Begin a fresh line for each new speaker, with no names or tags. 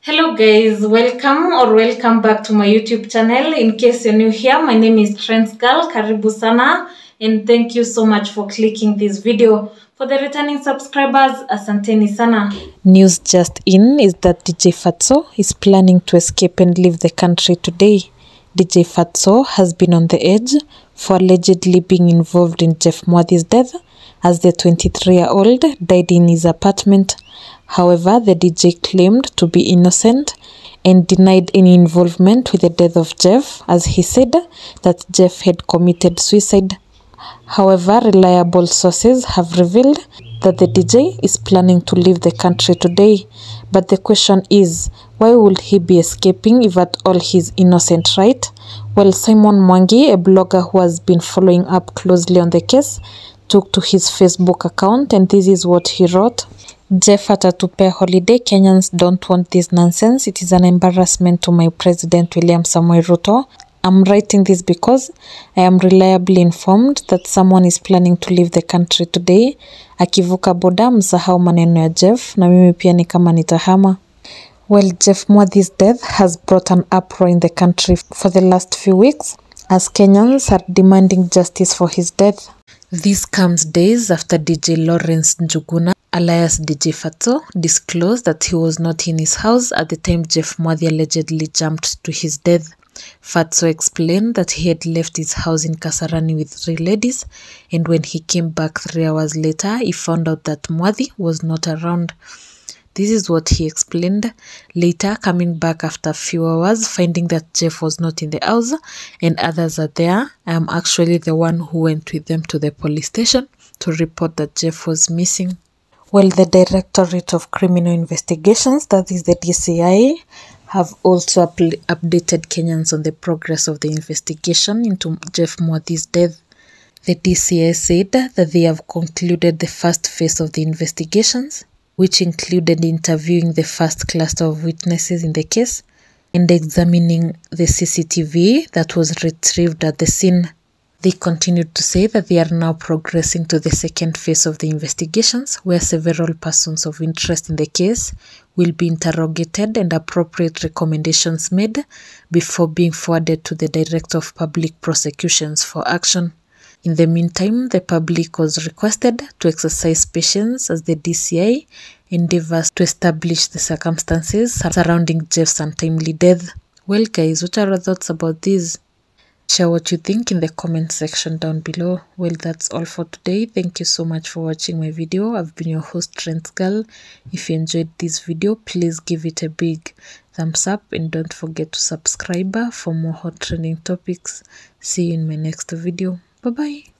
Hello guys, welcome or welcome back to my YouTube channel. In case you're new here, my name is Trends Girl. Karibu sana and thank you so much for clicking this video. For the returning subscribers, asanteni sana.
News just in is that DJ Fatxo is planning to escape and leave the country today. DJ Fatxo has been on the edge for allegedly being involved in Jeff Mwathi's death as the 23 year old died in his apartment. However, the DJ claimed to be innocent and denied any involvement with the death of Jeff, as he said that Jeff had committed suicide. However, reliable sources have revealed that the DJ is planning to leave the country today. But the question is, why would he be escaping if at all he's innocent, right? Well, Simon Mwangi, a blogger who has been following up closely on the case, took to his Facebook account and this is what he wrote. Jeff atatupea holiday. Kenyans don't want this nonsense. It is an embarrassment to my president William Samoei Ruto. I'm writing this because I am reliably informed that someone is planning to leave the country today. Akivuka boda, msahau maneno ya Jeff na mimi pia ni kama nitahama. Well, Jeff Mwathi's death has brought an uproar in the country for the last few weeks as Kenyans are demanding justice for his death. This comes days after DJ Lawrence Njuguna, alias DJ Fatxo, disclosed that he was not in his house at the time Jeff Mwathi allegedly jumped to his death. Fatxo explained that he had left his house in Kasarani with three ladies, and when he came back three hours later, he found out that Mwathi was not around. This is what he explained. Later, coming back after a few hours, finding that Jeff was not in the house and others are there, I am actually the one who went with them to the police station to report that Jeff was missing. Well, the Directorate of Criminal Investigations, that is the DCI, have also up- updated Kenyans on the progress of the investigation into Jeff Mwathi's death. The DCI said that they have concluded the first phase of the investigations, which included interviewing the first cluster of witnesses in the case and examining the CCTV that was retrieved at the scene. They continued to say that they are now progressing to the second phase of the investigations, where several persons of interest in the case will be interrogated and appropriate recommendations made before being forwarded to the Director of Public Prosecutions for action. In the meantime, the public was requested to exercise patience as the DCI endeavors to establish the circumstances surrounding Jeff's untimely death. Well, guys, what are your thoughts about this? Share what you think in the comment section down below. Well, that's all for today. Thank you so much for watching my video. I've been your host, Trends Girl. If you enjoyed this video, please give it a big thumbs up and don't forget to subscribe for more hot trending topics. See you in my next video. Bye bye.